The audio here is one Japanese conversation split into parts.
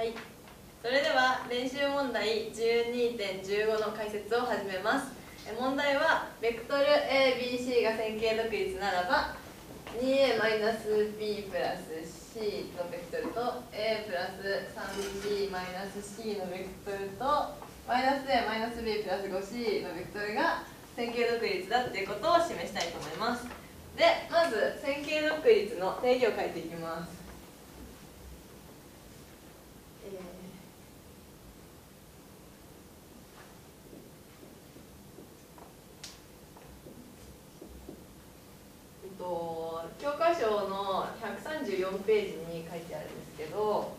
はい。それでは練習問題12.15の解説を始めます。問題はベクトル ABC が線形独立ならば 2a-b プラス c のベクトルと a プラス 3b-c のベクトルと -a-b プラス 5c のベクトルが線形独立だっていうことを示したいと思います。でまず線形独立の定義を書いていきますと教科書の134ページに書いてあるんですけど、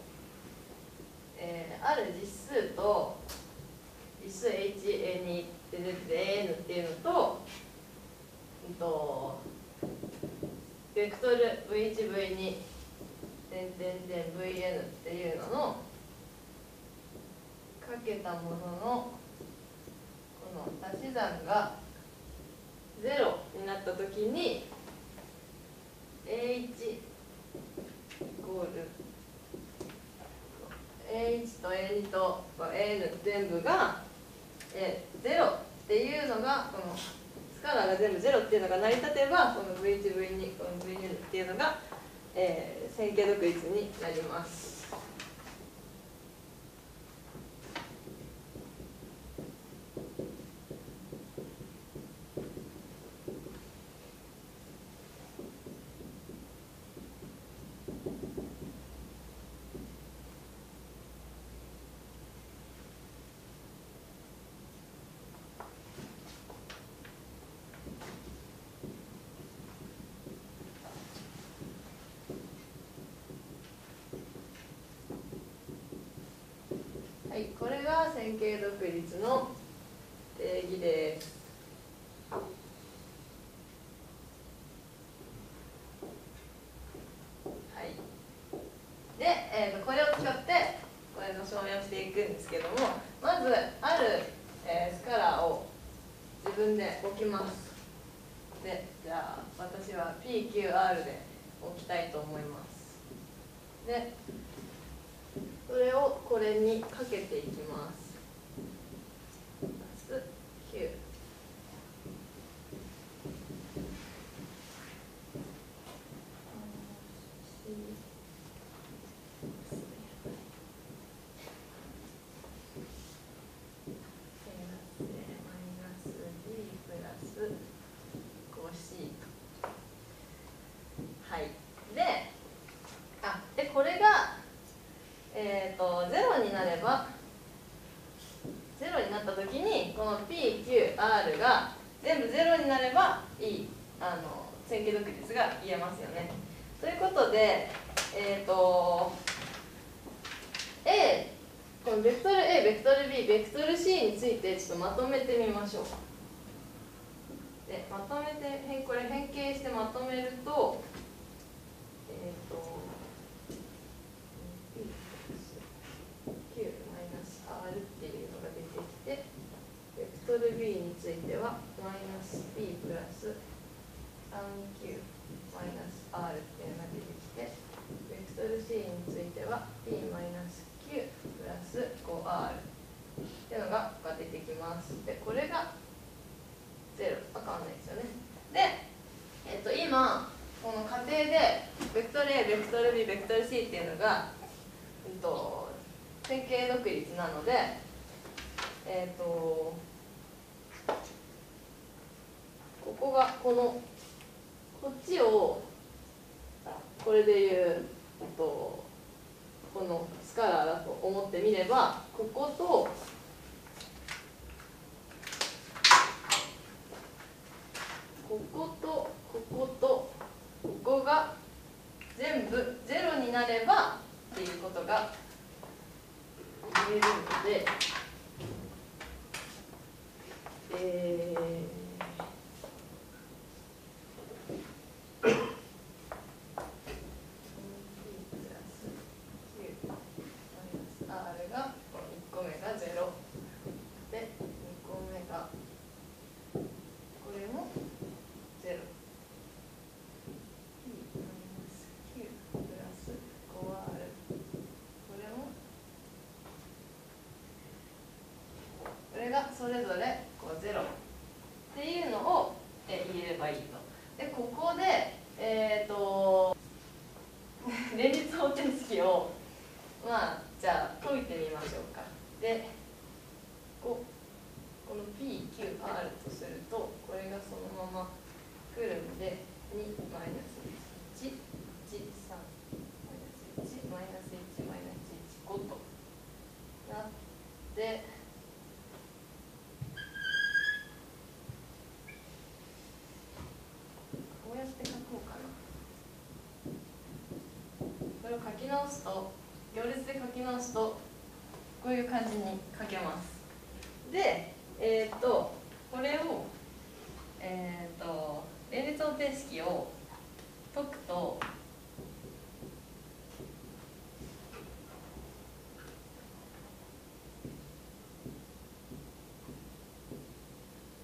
えー、ある実数と実数 HA2 って出て AN っていうのと,、うんと、ベクトル V1V2 点点点 VN っていうののかけたもののこの足し算が0になった時に A1 イコール A1 と A2 と AN 全部が、え0っていうのがこのスカラーが全部0っていうのが成り立てばこの V1V2 この V2 っていうのが、えー、線形独立になります。はいこれが線形独立の定義です。はい。で、えーと、これを使ってこれの証明をしていくんですけどもまずある、えー、スカラーを自分で置きます。でじゃあ私は PQR で置きたいと思います。でそれをこれにかけていきますプ9はいであでこれがえーと、0になれば0になった時にこの PQR が全部0になればいいあの線形独立が言えますよね。ということで、えっ、ー、と A このベクトル A ベクトル B ベクトル C についてちょっとまとめてみましょう。でまとめてこれ変形してまとめるとえ、ー、とトル b についてはマイナス p プラス 3q マイナス r っていうのが出てきてベクトル c については p マイナス q プラス 5r っていうのが出てきますでこれが0わかんないですよね。で、えっと、今この仮定でベクトル A ベクトル B ベクトル C っていうのが、えっと、線形独立なのでえっとここがこのこっちをこれでいうとこのスカラーだと思ってみればこことこことこことここが全部ゼロになればっていうことが言えるので、それぞれこう0っていうのを、えー、入れればいいと。でここでえっ、ー、と連立方程式をまあじゃあ解いてみましょうか。でここの PQR とするとこれがそのまま来るんで2マイナス1 1 3マイナス1マイナス1マイナス1 5となってこうやって書こうかなこれを書き直すと行列で書き直すとこういう感じに書けます。でえっ、ー、とこれをえっ、ー、と連立方程式を解くとこ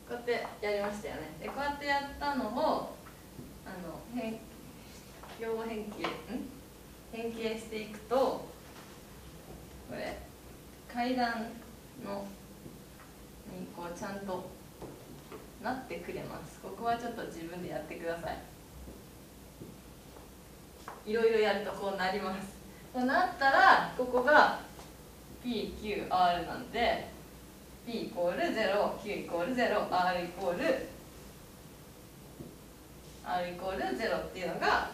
うやってやりましたよね。でこうやってやったのをあの変用語変形ん？変形していくとこれ階段のにこうちゃんとなってくれます。ここはちょっと自分でやってください。いろいろやるとこうなります。こうなったらここが PQR なんで P イコール 0Q イコール 0R イコール R イコール0っていうのが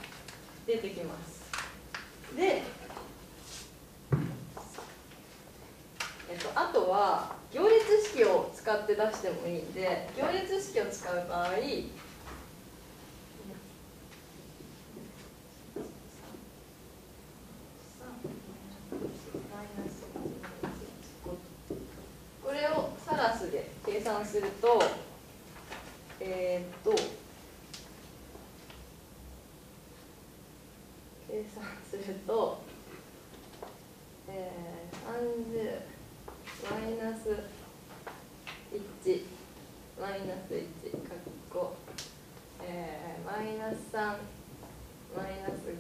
出てきます。でえっと、あとは行列式を使って出してもいいんで行列式を使う場合これをサラスで計算するとえー、っと計算するとえー、30マイナス1マイナス1かっこ、えー、マイナス3マイナス5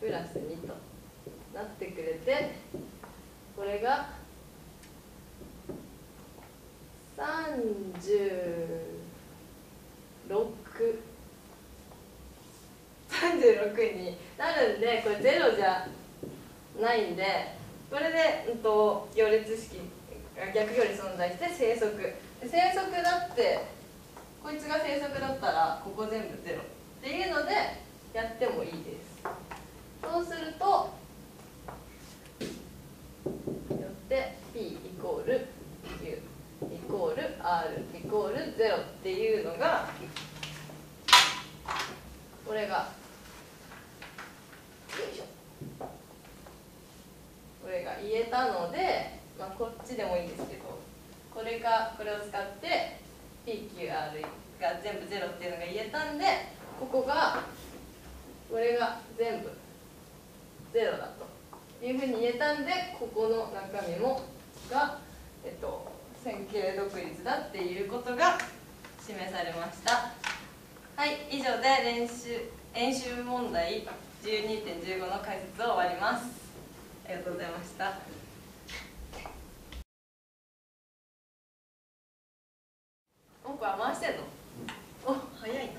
プラス2となってくれてこれが36になるんでこれ0じゃないんでこれで、うんと、行列式逆行列存在して生息。生息だってこいつが生息だったらここ全部ゼロ。っていうのでやってもいいです。そうするとよって P イコール Q イコール R イコール0っていうのがこれがよいしょこれが言えたので、まあ、こっちでもいいんですけどこれがこれを使って PQR が全部0っていうのが言えたんでここがこれが全部0だというふうに言えたんでここの中身もが、えっと、線形独立だっていうことが示されました。はい以上で練習演習問題12.15の解説を終わります。りがとうございました。文句は回してんの？お、早いな。